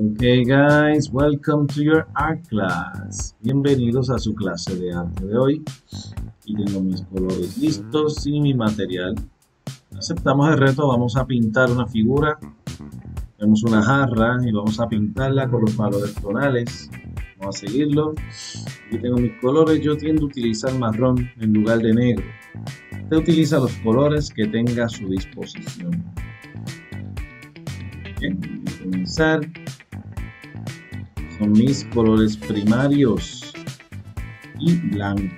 Okay guys, welcome to your art class. Bienvenidos a su clase de arte de hoy. Y tengo mis colores listos y mi material. Aceptamos el reto, vamos a pintar una figura. Tenemos una jarra y vamos a pintarla con los valores tonales. Vamos a seguirlo. Aquí tengo mis colores, yo tiendo a utilizar marrón en lugar de negro. Usted utiliza los colores que tenga a su disposición. Bien, voy a comenzar son mis colores primarios y blanco.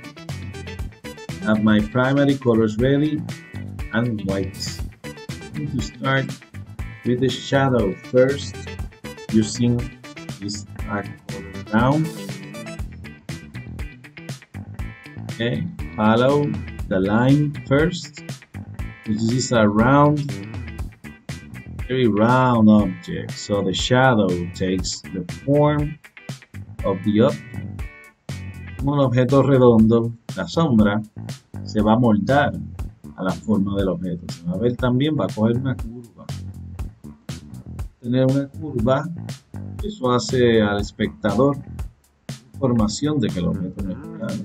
Have my primary colors ready and white. I'm going to start with the shadow first using this dark color brown. Okay, follow the line first. This is a very round object, so the shadow takes the form of the object. Un objeto redondo, la sombra se va a moldar a la forma del objeto. Se va a ver también, va a coger una curva. Tener una curva, eso hace al espectador información de que el objeto no es plano.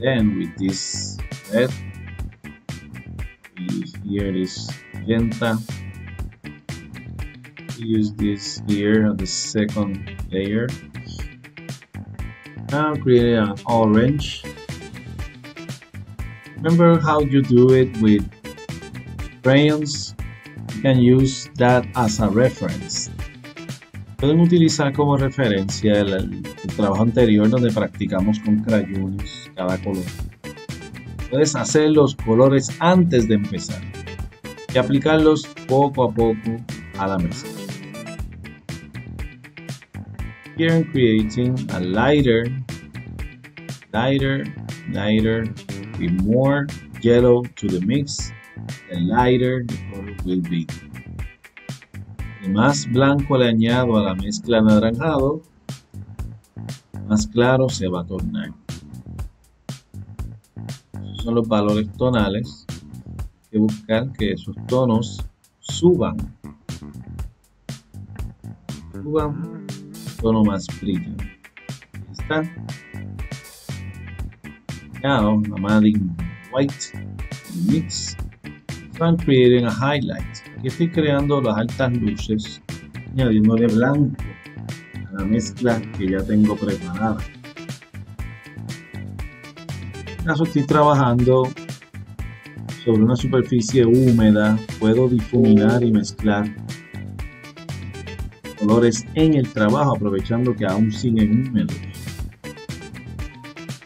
Then with this red, here is magenta. Use this here on the second layer. Now create an orange. Remember how you do it with crayons you can use that as a reference. Pueden utilizar como referencia el, trabajo anterior donde practicamos con crayones cada color. Puedes hacer los colores antes de empezar y aplicarlos poco a poco a la mesa. Here I'm creating a lighter, lighter, lighter, with more yellow to the mix, the lighter the color will be. Y más blanco le añado a la mezcla anaranjado, más claro se va a tornar. Esos son los valores tonales que buscar que esos tonos suban. Suban tono más brillo. Ahí está. Now I'm adding white mix. So I'm creating a highlight. Aquí estoy creando las altas luces, añadiéndole blanco a la mezcla que ya tengo preparada. En este caso estoy trabajando sobre una superficie húmeda puedo difuminar y mezclar colores en el trabajo aprovechando que aún siguen húmedos.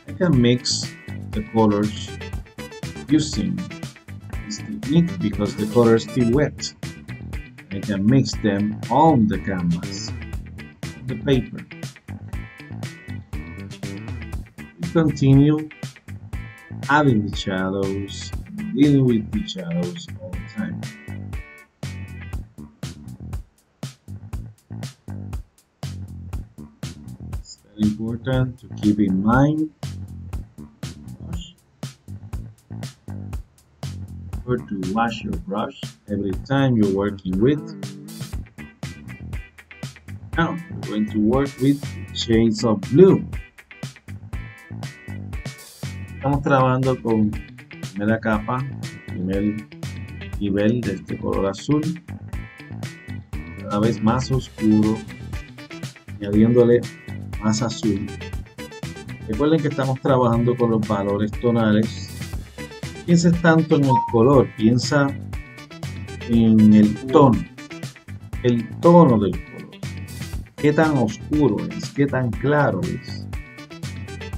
I can mix the colors using this technique because the color is still wet. I can mix them on the canvas, the paper. Continue adding the shadows dealing with the shadows all the time. It's very important to keep in mind or to wash your brush every time you're working with. Now we're going to work with shades of blue. Estamos trabajando con primera capa, primer nivel de este color azul, cada vez más oscuro, añadiéndole más azul. Recuerden que estamos trabajando con los valores tonales. Pienses tanto en el color, piensa en el tono, el tono del color. Qué tan oscuro es, qué tan claro es.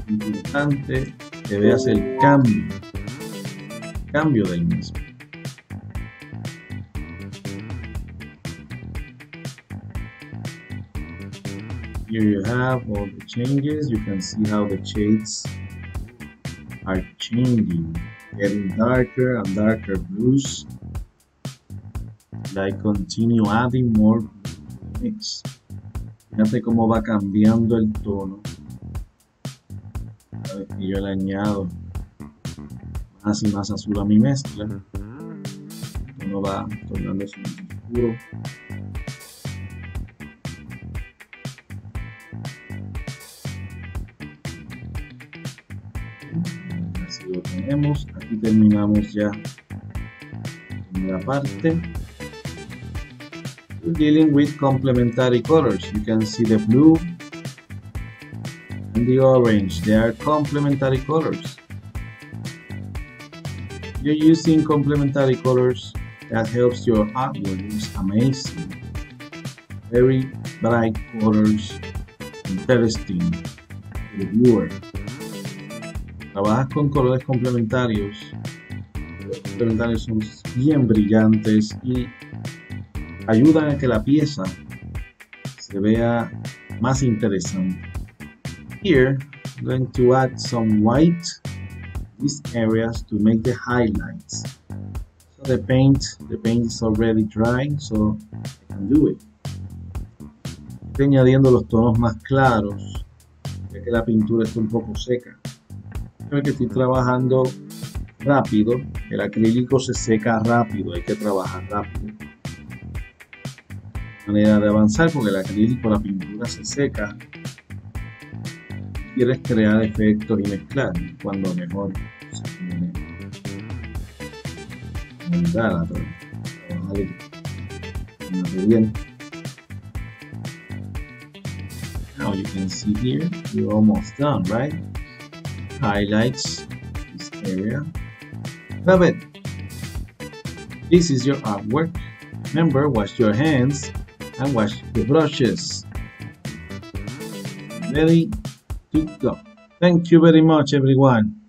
Importante que veas el cambio cambio del mismo. Here you have all the changes. You can see how the shades are changing, getting darker and darker blues. I continue adding more mix. Fíjate cómo va cambiando el tono. Vez que yo le añado más y más azul a mi mezcla. Uno va tornándose más oscuro. Así lo tenemos. Aquí terminamos ya la primera parte. We're dealing with complementary colors. You can see the blue and the orange. They are complementary colors. You're using complementary colors that helps your artwork. It's amazing. Very bright colors, interesting to the viewer. Trabajas con colores complementarios. Los complementarios son bien brillantes y ayudan a que la pieza se vea más interesante. Here, I'm going to add some white these areas to make the highlights. So the paint, the paint is already dry, so I can do it. Estoy añadiendo los tonos más claros, ya que la pintura está un poco seca. Creo que estoy trabajando rápido, el acrílico se seca rápido, hay que trabajar rápido. Manera de avanzar porque el acrílico, la pintura se seca quieres crear efectos y mezclar cuando mejor se puede ayudar a trabajar bien. Now you can see here, you're almost done, right? Highlights this area. Love it. This is your artwork. Remember, wash your hands and wash the brushes. Ready go. Thank you very much, everyone.